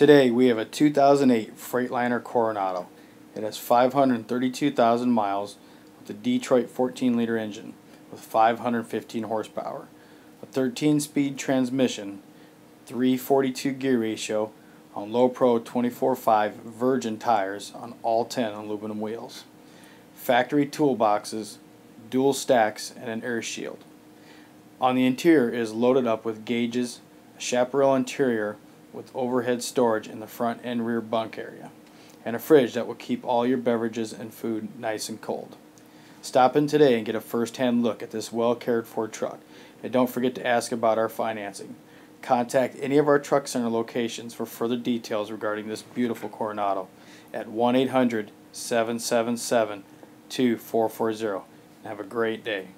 Today we have a 2008 Freightliner Coronado. It has 532,000 miles with a Detroit 14 liter engine with 515 horsepower, a 13 speed transmission, 342 gear ratio on low pro 24.5 virgin tires on all 10 aluminum wheels, factory toolboxes, dual stacks, and an air shield. On the interior is loaded up with gauges, a chaparral interior with overhead storage in the front and rear bunk area, and a fridge that will keep all your beverages and food nice and cold. Stop in today and get a first hand look at this well cared for truck. And don't forget to ask about our financing. Contact any of our truck center locations for further details regarding this beautiful Coronado at 1 800 777 2440. Have a great day.